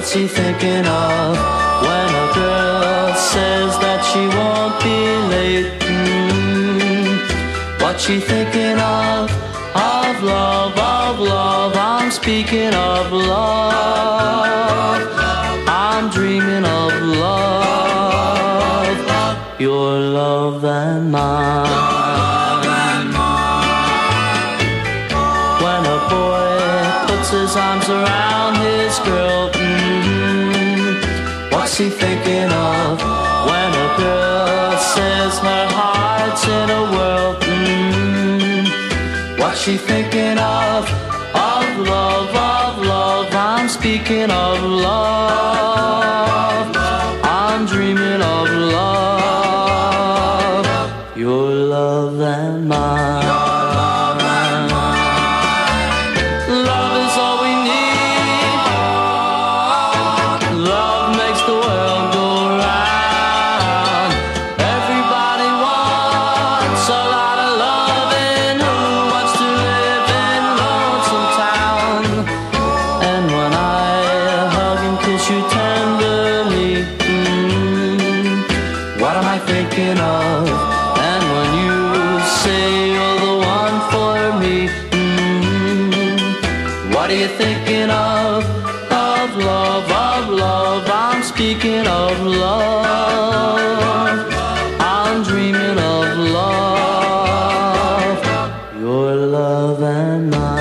What's he thinking of when a girl says that she won't be late? Mm. What's she thinking of? Of love, of love, I'm speaking of love. I'm dreaming of love, your love and mine. When a boy puts his arms around his girl, mm, what's he thinking of? When a girl says her heart's in a whirl, mm, what's she thinking of? Of love, of love, I'm speaking of love. you tenderly. Mm-hmm. What am I thinking of? And when you say you're the one for me, mm-hmm. what are you thinking of? Of love, of love, I'm speaking of love. I'm dreaming of love. Your love and mine.